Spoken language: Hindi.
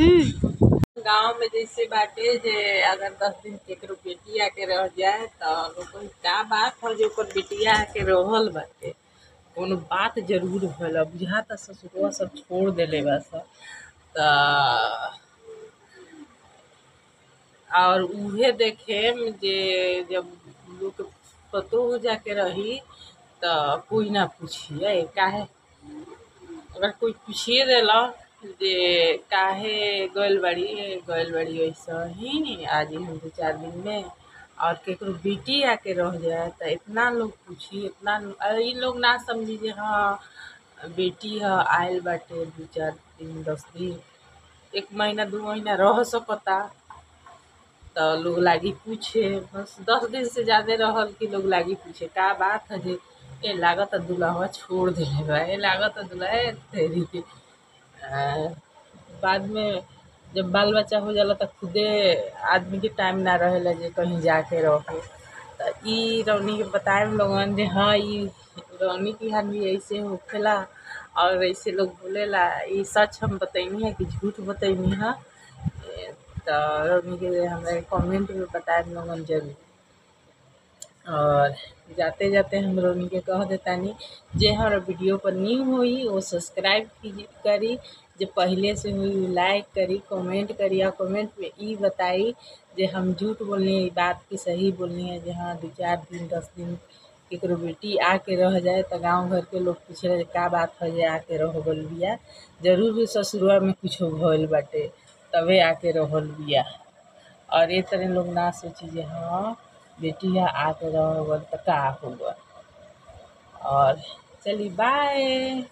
गाँव में जैसे बाटे जे अगर दस दिन केकरो बेटी आके रह जाए तो का बात हो जे बेटिया आके रहल बाटे। कोनो बात ज़रूर होला बुझाता ससुरवा सब छोड़ देले बा सब त और उहे देखे जे जब लोग पतोह जाके रही तो कोई ना पूछिए। काहे? अगर कोई पूछिए देला जे काहे गइल बाड़ी गइल बाड़ी ऐसा ही आज हम दो चार दिन में और केकरो बेटी आके रह जाए त इतना लोग पूछी इतना इ लोग ना समझी जे हाँ बेटी ह आइल बाटे दू चार दिन दस दिन एक महीना दू महीना रह सकता तो लोग लागी पूछे बस दस दिन से ज़्यादा रहल कि लोग लागी पूछे का बात है जे ए लागत दुल्हवा छोड़ देले ए लागत दुल्हा तेरी के बाद में जब बाल बच्चा हो जाला त खुदे आदमी के टाइम ना रहेला जे कहीं जाके रहे त रौनी के बताएम लोगन जे हाँ ई रौनी के यहाँ भी ऐसे होखेला और ऐसे लोग बोलेला, ई सच हम बतैनी है कि झूठ बतैनी है? त रौनी के हमरा कमेंट में बताएम लोगन ज़रूर। और जाते जाते हम रौनी के कह देतानी, जे हमारा वीडियो पर न्यू होई वो सब्सक्राइब करी, जो पहले से हुई लाइक करी, कमेंट करी और कमेंट में ई बताई जे हम झूठ बोलनी बात की सही बोलनी है, जे हाँ दू चार दिन, दस दिन केकरो बेटी आके रह जाए तो गाँव घर के लोग पूछे का बात है जे आके रह गइल बिया। ज़रूर ससुरवा में कुछ भइल बाटे, तबे आके रहल बिया। और ए तरह लोग ना सोची जे हाँ बेटिया आके रहूँगा त का होगा और चलिए बाय।